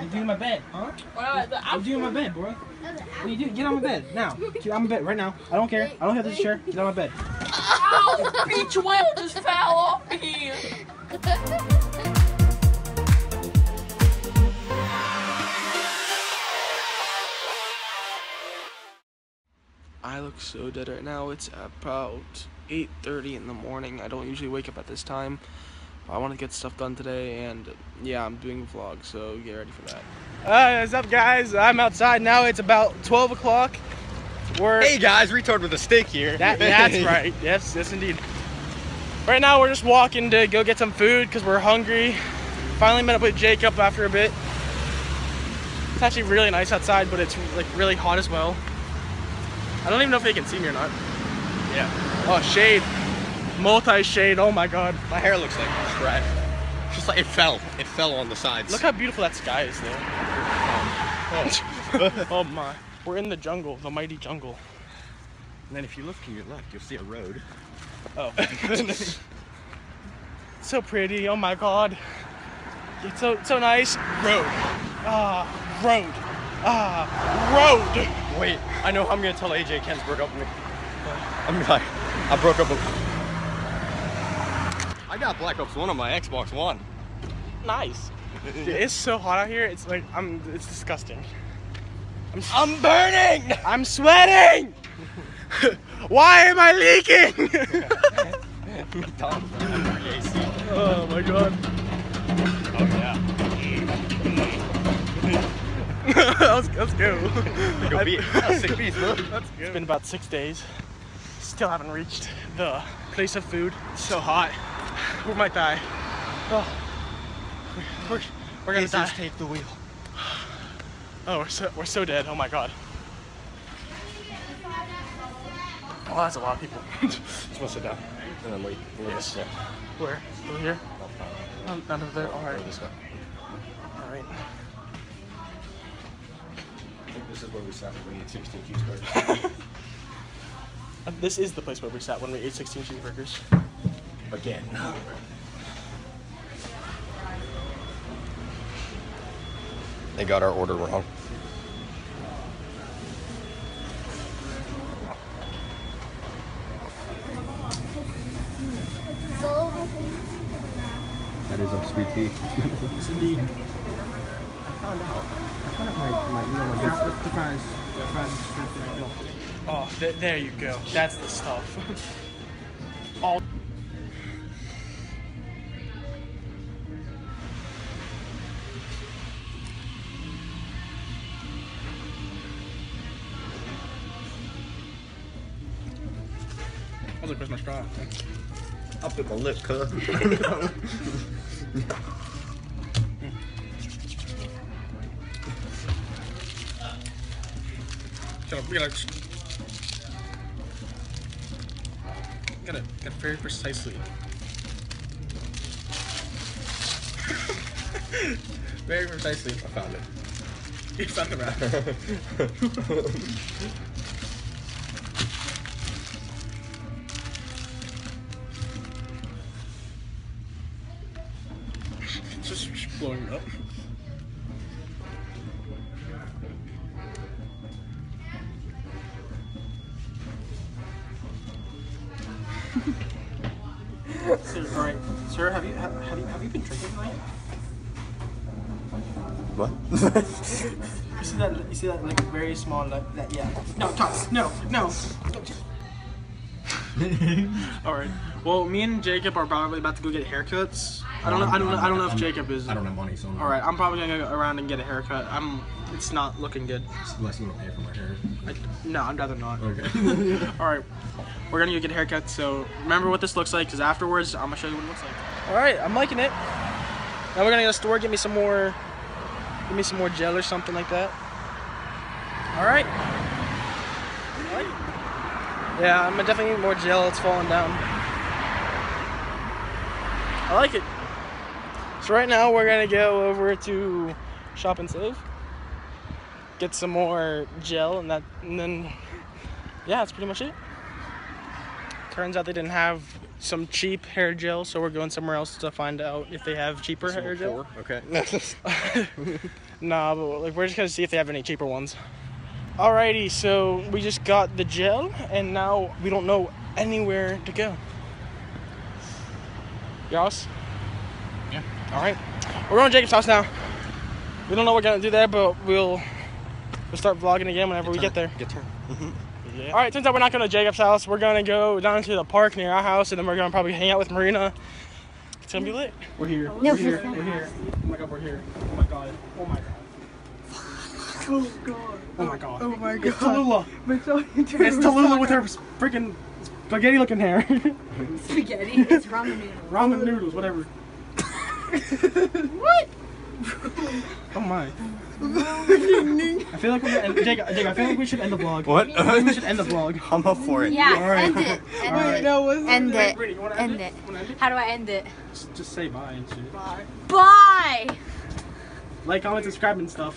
What you doing my bed, huh? Well, the What you doing my bed, bro? What you doing? Get on my bed now. Get on my bed right now. I don't care. I don't have this chair. Get on my bed. Oh, Ow! Beach whale just fell off me. I look so dead right now. It's about 8:30 in the morning. I don't usually wake up at this time. I want to get stuff done today, and yeah, I'm doing a vlog, so get ready for that. Uh, what's up, guys? I'm outside now. It's about 12 o'clock. We're Hey guys, retard with a stick here. That, that's right. Yes, yes, indeed. Right now, we're just walking to go get some food because we're hungry. Finally met up with Jacob after a bit. It's actually really nice outside, but it's like really hot as well. I don't even know if they can see me or not. Yeah. Oh, shade. Multi-shade. Oh my god. My hair looks like crap. Just like it fell. It fell on the sides. Look how beautiful that sky is, though. oh my. We're in the jungle, the mighty jungle. And then if you look to your left, you'll see a road. Oh. so pretty. Oh my god. It's so so nice. Road. Ah, road. Ah, road. Wait, I know I'm gonna tell AJ Ken's broke up with me. I'm like, I broke up with. I got Black Ops 1 on my Xbox One. Nice. Dude, it's so hot out here. It's like I'm. It's disgusting. I'm. s- I'm burning! I'm sweating. Why am I leaking? oh my god. Oh yeah. let's, let's go. Go beat. That's sick beats, bro. It's been about six days. Still haven't reached the place of food. It's so hot. We might die. Oh, we're, we're gonna die. take the wheel. Oh, we're so, we're so dead. Oh my god. Oh, that's a lot of people. Just want to sit down. And then wait. Yes. Yeah. Where? Over here? Um, none of there. Alright. this way. Alright. I think this is where we sat when we ate 16 cheeseburgers. Uh, This is the place where we sat when we ate 16 cheeseburgers. Again. They got our order wrong. That is our sweet tea. Yes, indeed. Oh, th- there you go. That's the stuff. like, where's my straw? Up at my lip, cuz. Shut up. We gotta. Gotta, gotta very precisely. very precisely. I found it. You found the wrap. just blowing up. Sir, all right, sir, have you have, have you have you been drinking tonight? What? You see that? You see that like very small like that? Yeah. No, toss. No, no. All right. Well, me and Jacob are probably about to go get haircuts. I don't know. I don't know. I don't know if Jacob is. I don't have money, so I'm All right. I'm probably gonna go around and get a haircut. I'm. It's not looking good. Unless you want to pay for my hair. I, no, I'd rather not. Okay. All right. We're gonna go get a haircut. So remember what this looks like, because afterwards I'm gonna show you what it looks like. All right. I'm liking it. Now we're gonna go to the store. Get me some more. Give me some more gel or something like that. All right. I like it. Yeah, I'm definitely need more gel. It's falling down. I like it. So right now we're gonna go over to Shop and Save, get some more gel, and that, and then yeah, that's pretty much it. Turns out they didn't have some cheap hair gel, so we're going somewhere else to find out if they have cheaper hair gel. Okay. Nah, but like we're just gonna see if they have any cheaper ones. Alrighty, so we just got the gel, and now we don't know anywhere to go. Yas? Yeah. All right, we're going to Jacob's house now. We don't know what we're gonna do there, but we'll we'll start vlogging again whenever we get there. Get turn. Mm-hmm. All right, turns out we're not going to Jacob's house. We're gonna go down to the park near our house, and then we're gonna probably hang out with Marina. It's gonna be lit. We're here. We're here. We're here. Oh my god, we're here. Oh my god. Oh my god. Oh god. Oh my god. Oh my god. It's Tallulah. It's Tallulah with her freaking spaghetti looking hair. Spaghetti. It's ramen noodles. Ramen noodles, whatever. what? Oh my. I feel like we're gonna end, Jake, Jake, I feel like we should end the vlog. What? I think we should end the vlog. I'm up for it. Yeah, Alright. end it. End Alright. it. End it. Brittany, you wanna end, End it? it. Wanna end it? How do I end it? Just, just say bye and shit. Bye. Like, comment, subscribe, and stuff.